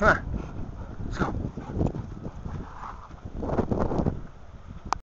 Come on. Let's go.